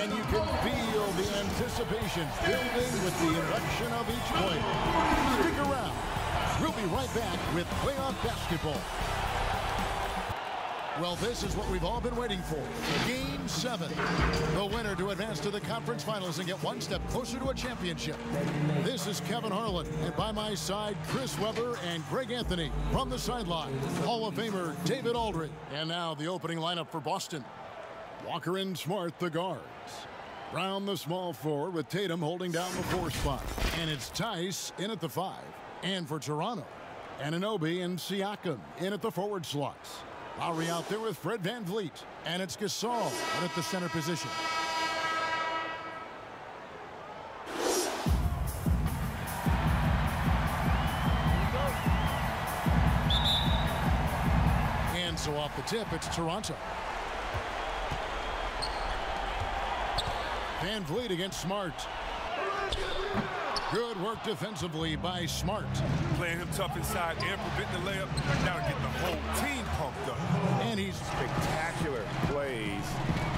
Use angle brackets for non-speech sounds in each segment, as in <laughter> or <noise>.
And you can feel the anticipation building with the induction of each player. Stick around. We'll be right back with playoff basketball. Well, this is what we've all been waiting for. Game 7. The winner to advance to the conference finals and get one step closer to a championship. This is Kevin Harlan, and by my side, Chris Webber and Greg Anthony. From the sideline, Hall of Famer David Aldridge. And now the opening lineup for Boston. Walker and Smart, the guards. Brown, the small forward, with Tatum holding down the four spot. And it's Theis in at the five. And for Toronto, Anunoby and Siakam in at the forward slots. Lowry out there with Fred VanVleet. And it's Gasol at the center position. And so off the tip, it's Toronto. VanVleet against Smart. Good work defensively by Smart. Playing him tough inside and preventing the layup. Now to get the whole team pumped up. And he's Spectacular plays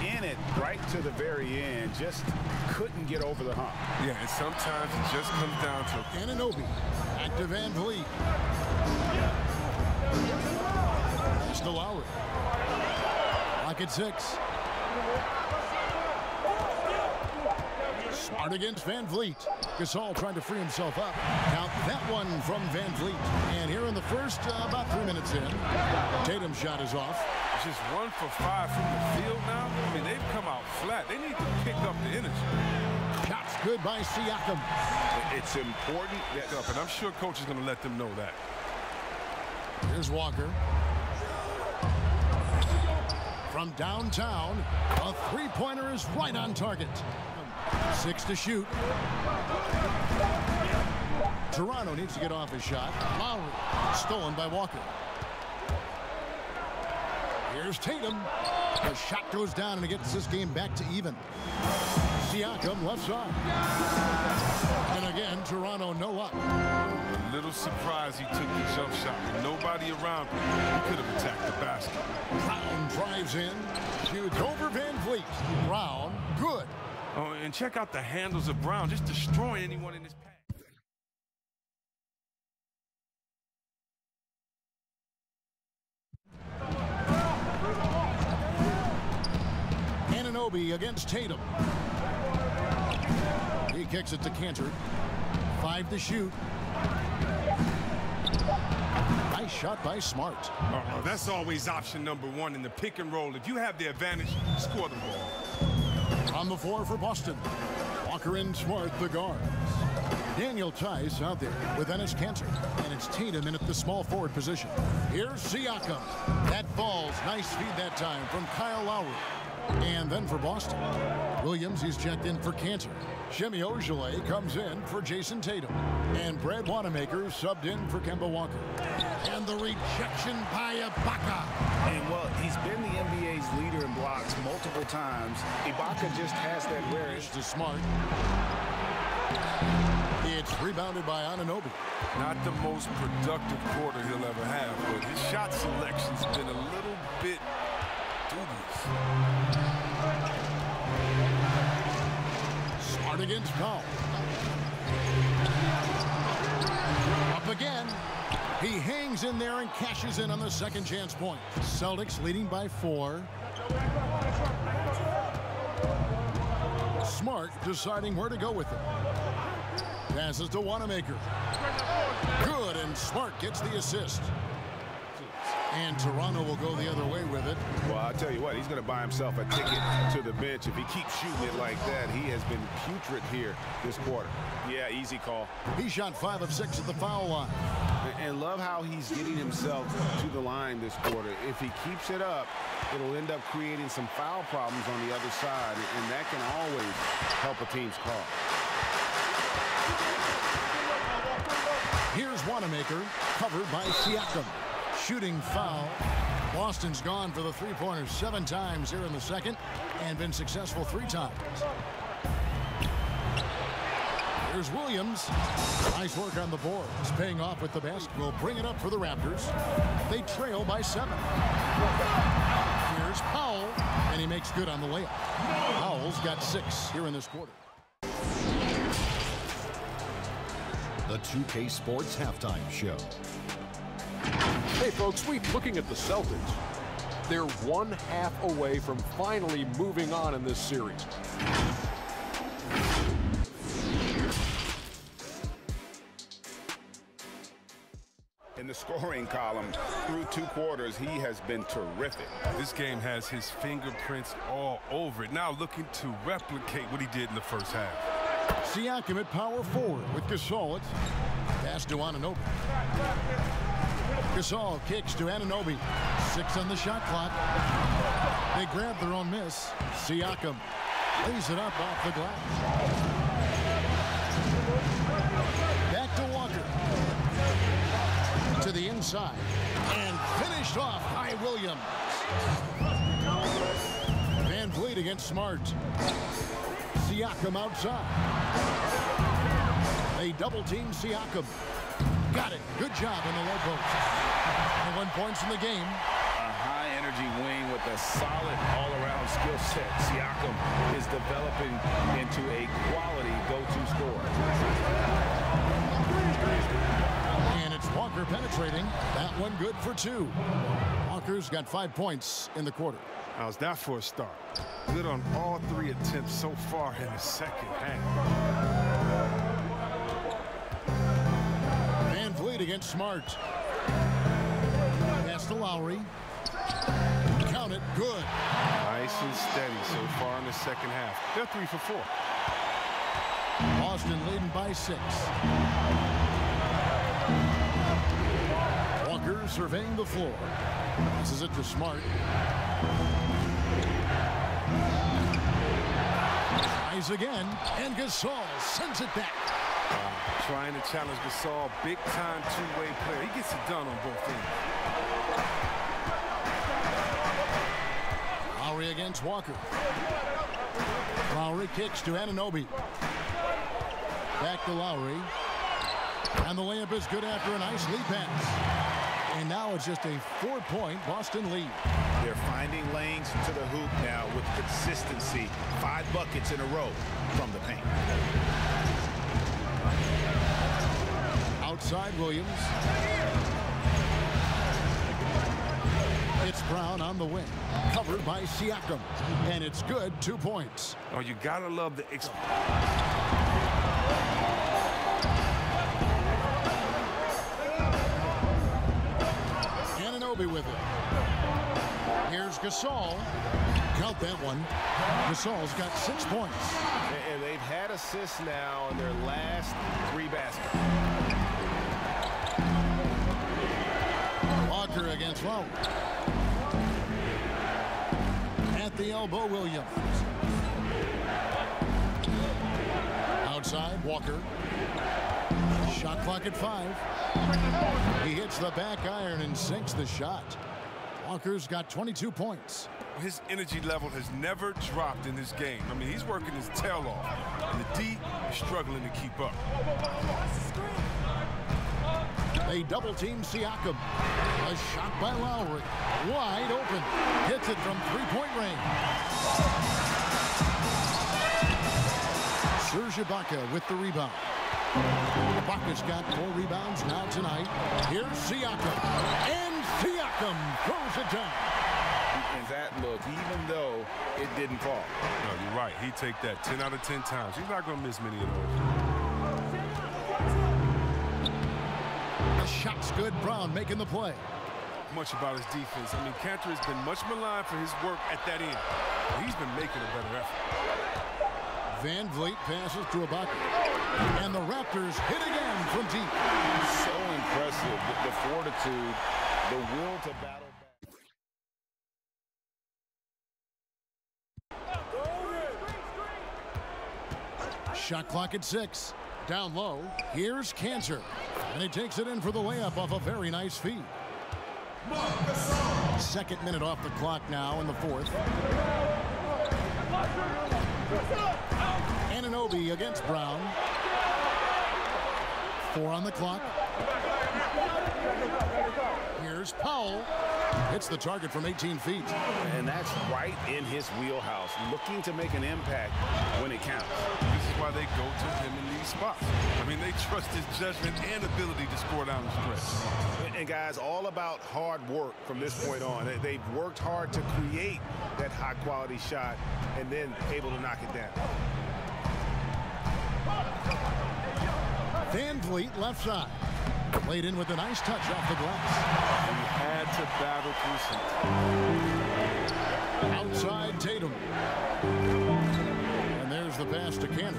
in it right to the very end. Just couldn't get over the hump. Yeah, and sometimes it just comes down to Anunoby. Back to VanVleet. Pass to Lowry. Rocket six. Smart against VanVleet. Gasol trying to free himself up. Count that one from VanVleet. And here in the first, uh, about three minutes in, Tatum's shot is off. just one for five from the field now. I mean, they've come out flat. They need to pick up the energy. Shots good by Siakam. It's important that Up, and I'm sure coach is going to let them know that. Here's Walker. From downtown, a three-pointer is right on target. Six to shoot. Toronto needs to get off his shot. Lowry, stolen by Walker. Here's Tatum. The shot goes down and it gets this game back to even. Siakam left side. And again, Toronto no luck. A little surprised he took the jump shot. With nobody around him, he could have attacked the basket. Brown drives in. Shoots over VanVleet. Brown, good. Oh, and check out the handles of Brown, just destroying anyone in his path. Anunoby against Tatum. He kicks it to Kanter. Five to shoot. Nice shot by Smart. Uh-uh, that's always option number one in the pick and roll. If you have the advantage, score the ball. On the floor for Boston. Walker and Smart, the guards. Daniel Theis out there with Enes Kanter. And it's Tatum in at the small forward position. Here's Siakam. That falls. Nice feed that time from Kyle Lowry. And then for Boston, Williams, is checked in for Kanter. Semi Ojeleye comes in for Jayson Tatum. And Brad Wanamaker subbed in for Kemba Walker. And the rejection by Ibaka. And well, he's been the NBA's leader in blocks multiple times. Ibaka just has that rare. Here's to Smart. It's rebounded by Anunoby. Not the most productive quarter he'll ever have, but his shot selection's been a little bit dubious. Powell. Up again. He hangs in there and cashes in on the second chance point. Celtics leading by four. Smart deciding where to go with it. Passes to Wanamaker. Good, and Smart gets the assist. And Toronto will go the other way with it. Well, I'll tell you what, he's going to buy himself a ticket to the bench. If he keeps shooting it like that, he has been putrid here this quarter. Yeah, easy call. He shot five of six at the foul line. And love how he's getting himself to the line this quarter. If he keeps it up, it'll end up creating some foul problems on the other side, and that can always help a team's call. Here's Wanamaker, covered by Siakam. Shooting foul. Boston's gone for the three-pointer seven times here in the second and been successful three times. Here's Williams. Nice work on the board. It's paying off with the basket. Will bring it up for the Raptors. They trail by seven. Here's Powell, and he makes good on the layup. Powell's got six here in this quarter. The 2K Sports Halftime Show. Hey, folks, we looking at the Celtics. They're one half away from finally moving on in this series. In the scoring column, through two quarters, he has been terrific. This game has his fingerprints all over it. Now looking to replicate what he did in the first half. Siakam at power forward with Gasol. Pass to Anunoby. Gasol kicks to Anunoby. Six on the shot clock. They grab their own miss. Siakam lays it up off the glass. Back to Walker. To the inside. And finished off by Williams. VanVleet against Smart. Siakam outside. They double team Siakam. Got it. Good job in the low post. And one points in the game. A high energy wing with a solid all-around skill set. Siakam is developing into a quality go-to scorer. And it's Walker penetrating. That one good for two. Walker's got five points in the quarter. How's that for a start? Good on all three attempts so far in the second half. Against Smart. Pass to Lowry. Count it. Good. Nice and steady so far in the second half. They're three for four. Boston leading by six. Walker surveying the floor. This is it to Smart. Tries again, and Gasol sends it back. Trying to challenge Gasol, big time two-way player. He gets it done on both ends. Lowry against Walker. Lowry kicks to Anunoby. Back to Lowry. And the layup is good after a nice lead pass. And now it's just a four-point Boston lead. They're finding lanes to the hoop now with consistency. Five buckets in a row from the paint. Outside Williams. It's Brown on the wing. Covered by Siakam. And it's good. Two points. Oh, you gotta love the ex Anunoby with it. Here's Gasol. Count that one. Gasol's got six points. And they've had assists now in their last three baskets. Against Lowry. At the elbow, Williams. Outside, Walker. Shot clock at five. He hits the back iron and sinks the shot. Walker's got 22 points. His energy level has never dropped in this game. I mean, he's working his tail off. And the D is struggling to keep up. They double team Siakam. A shot by Lowry. Wide open. Hits it from three-point range. Serge Ibaka with the rebound. Ibaka's got four rebounds now tonight. Here's Siakam. And Siakam throws it down. And that look, even though it didn't fall. No, you're right. He'd take that 10 out of 10 times. He's not going to miss many of those. Shot's good. Brown making the play. Much about his defense. I mean, Kanter has been much maligned for his work at that end. He's been making a better effort. VanVleet passes to Ibaka. And the Raptors hit again from deep. So impressive. The, the fortitude, the will to battle back. Shot clock at six. Down low. Here's Kanter. And he takes it in for the layup off a very nice feed. Second minute off the clock now in the fourth. Anunoby against Brown. Four on the clock. Here's Powell. Hits the target from 18 feet. And that's right in his wheelhouse, looking to make an impact when it counts. This is why they go to him in these spots. I mean, they trust his judgment and ability to score down the stretch. And guys, all about hard work from this point on. They've worked hard to create that high quality shot and then able to knock it down. VanVleet left side. Played in with a nice touch off the glass. Had to battle some. Outside Tatum. And there's the pass to Kanter.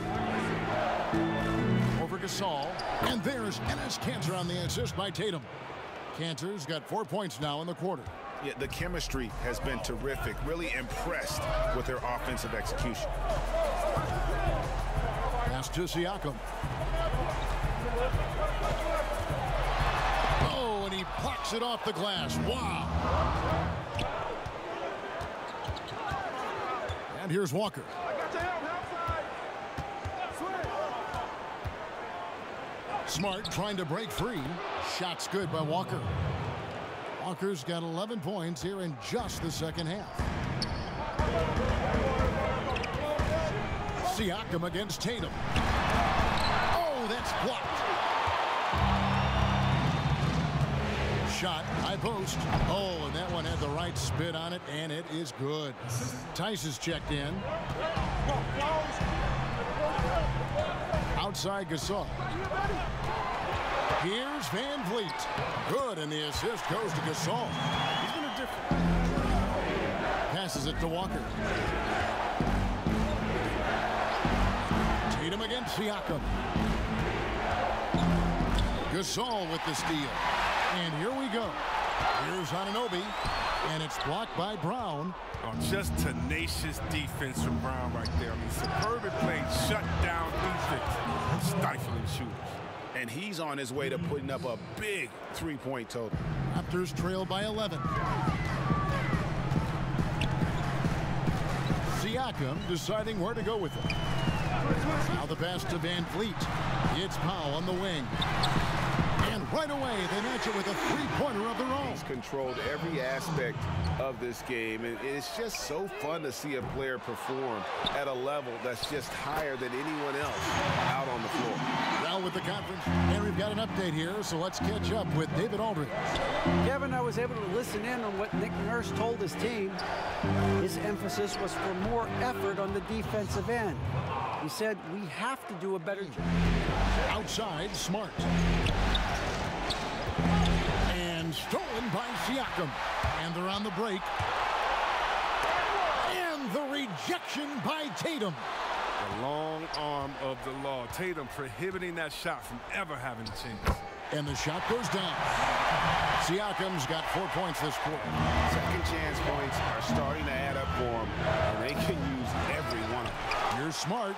Over Gasol. And there's Enes Kanter on the assist by Tatum. Kanter's got four points now in the quarter. Yeah, the chemistry has been terrific. Really impressed with their offensive execution. Pass to Siakam. Plucks it off the glass. Wow. And here's Walker. Smart trying to break free. Shots good by Walker. Walker's got 11 points here in just the second half. Siakam against Tatum. Oh, that's blocked. Shot, high post. Oh, and that one had the right spin on it, and it is good. Theis is checked in. Outside Gasol. Here's VanVleet. Good, and the assist goes to Gasol. He's been a different. Passes it to Walker. Tatum against Siakam. Gasol with the steal. And here we go. Here's Anunoby. And it's blocked by Brown. Oh, just tenacious defense from Brown right there. I mean, superb play, shut down defense, stifling shooters. And he's on his way to putting up a big three-point total. Raptors trail by 11. Siakam deciding where to go with it. Now the pass to VanVleet. It's Powell on the wing. And right away, they match it with a three-pointer of their own. He's controlled every aspect of this game, and it's just so fun to see a player perform at a level that's just higher than anyone else out on the floor. Well, with the conference, and we've got an update here, so let's catch up with David Aldridge. Kevin, I was able to listen in on what Nick Nurse told his team. His emphasis was for more effort on the defensive end. He said, we have to do a better job. Outside, Smart. And stolen by Siakam. And they're on the break. And the rejection by Tatum. The long arm of the law. Tatum prohibiting that shot from ever having a chance. And the shot goes down. Siakam's got four points this quarter. Second chance points are starting to add up for him, and they can use every one of them. Here's Smart.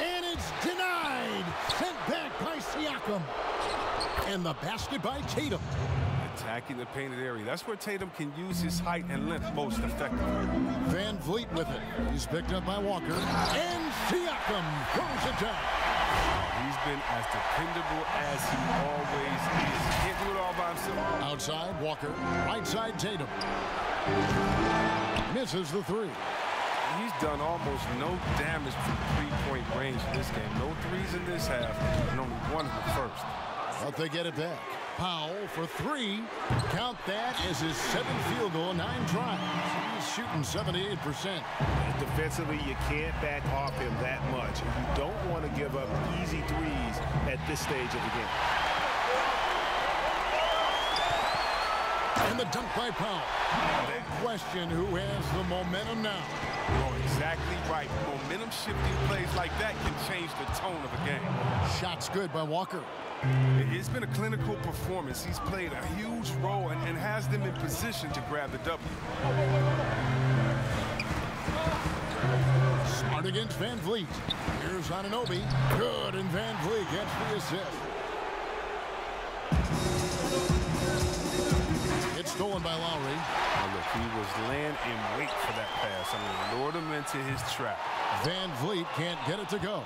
And it's denied. Sent back by Siakam. And the basket by Tatum. Attacking the painted area. That's where Tatum can use his height and length most effectively. VanVleet with it. He's picked up by Walker. And Siakam throws it down. He's been as dependable as he always is. Can't do it all by himself. Outside, Walker. Right side, Tatum. Misses the three. He's done almost no damage from three-point range in this game. No threes in this half, and only one in the first. But they get it back. Powell for three. Count that as his seventh field goal, nine tries. He's shooting 78%. Defensively, you can't back off him that much. You don't want to give up easy threes at this stage of the game. And the dunk by Powell. No question who has the momentum now. Oh, exactly right. Momentum shifting plays like that can change the tone of a game. Shots good by Walker. It's been a clinical performance. He's played a huge role and, and has them in position to grab the W. Smart against VanVleet. Here's Anunoby. Good, and VanVleet gets the assist. It's stolen by Lowry. Oh, look, he was laying in wait for that pass. I mean, lured him into his trap. Van Vliet can't get it to go.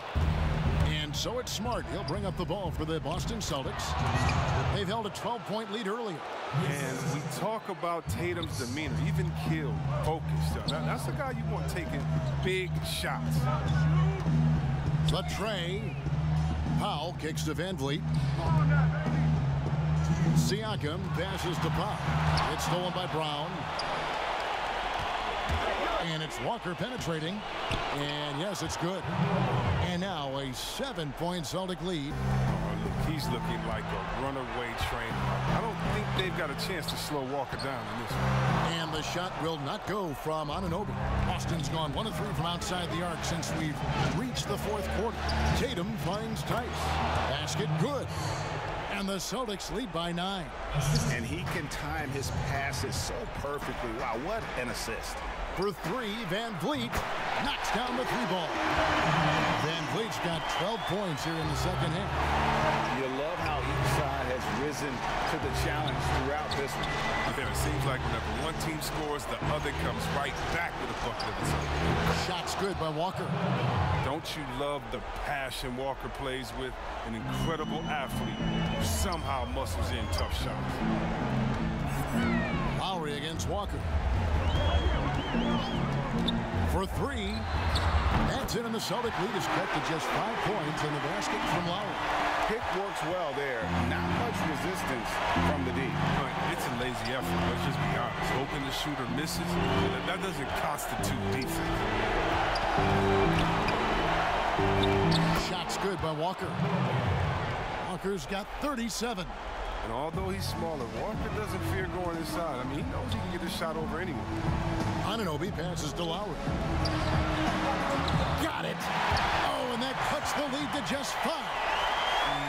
And so it's Smart. He'll bring up the ball for the Boston Celtics. They've held a 12-point lead earlier. And we talk about Tatum's demeanor, even killed, focused. That, that's the guy you want taking big shots. The tray. Powell kicks to VanVleet. Siakam passes to Pop. It's stolen by Brown. And it's Walker penetrating. And yes, it's good. And now a seven-point Celtic lead. Oh, look, he's looking like a runaway train. I don't think they've got a chance to slow Walker down in this one. And the shot will not go from Anunoby. Austin's gone one of three from outside the arc since we've reached the fourth quarter. Tatum finds Theis. Basket good. And the Celtics lead by nine. And he can time his passes so perfectly. Wow, what an assist. For three, VanVleet knocks down the three ball. VanVleet's got 12 points here in the second half. You love how each side has risen to the challenge throughout this one. Yeah, it seems like whenever one team scores, the other comes right back with a bucket of its own. Shots good by Walker. Don't you love the passion Walker plays with? An incredible athlete who somehow muscles in tough shots. Lowry against Walker. For three. That's it, and the Celtic lead is cut to just five points in the basket from Lowry. Pick works well there. Not much resistance from the D. But it's a lazy effort, let's just be honest. Hoping the shooter misses, that, that doesn't constitute defense. Shots good by Walker. Walker's got 37. And although he's smaller, Walker doesn't fear going inside. I mean, he knows he can get his shot over anyway. Anunoby passes to Lowry. Got it. Oh, and that cuts the lead to just five.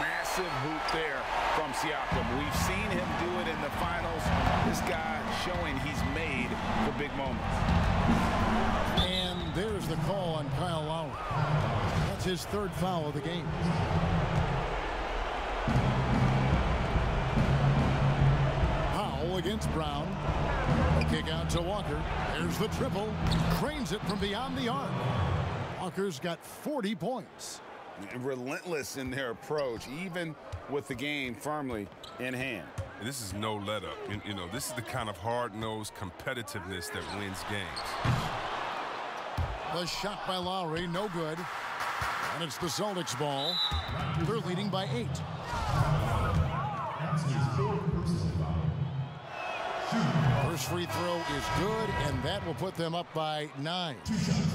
Massive hoop there from Siakam. We've seen him do it in the finals. This guy showing he's made for big moments. And there's the call on Kyle Lowry. That's his third foul of the game. Against Brown. A kick out to Walker. There's the triple. Cranes it from beyond the arc. Walker's got 40 points. Relentless in their approach, even with the game firmly in hand. This is no let up. You, you know, this is the kind of hard-nosed competitiveness that wins games. The shot by Lowry, no good. And it's the Celtics ball. They're leading by eight. First free throw is good, and that will put them up by nine.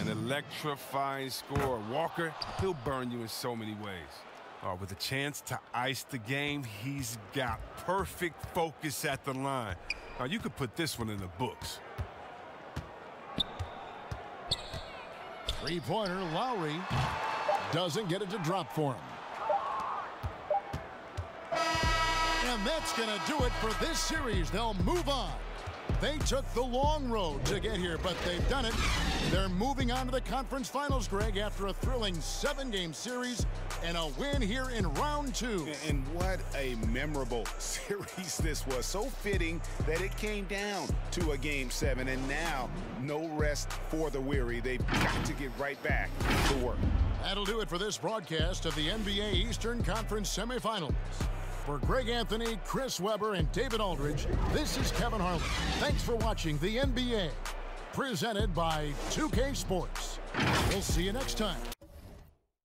An electrifying score. Walker, he'll burn you in so many ways. Uh, with a chance to ice the game, he's got perfect focus at the line. Now, you could put this one in the books. Three-pointer, Lowry doesn't get it to drop for him. And that's going to do it for this series. They'll move on. They took the long road to get here, but they've done it. They're moving on to the conference finals, Greg, after a thrilling seven-game series and a win here in round two. And what a memorable <laughs> series this was. So fitting that it came down to a game seven, and now no rest for the weary. They've got to get right back to work. That'll do it for this broadcast of the NBA Eastern Conference semifinals. For Greg Anthony, Chris Webber, and David Aldridge, this is Kevin Harlan. Thanks for watching the NBA, presented by 2K Sports. We'll see you next time.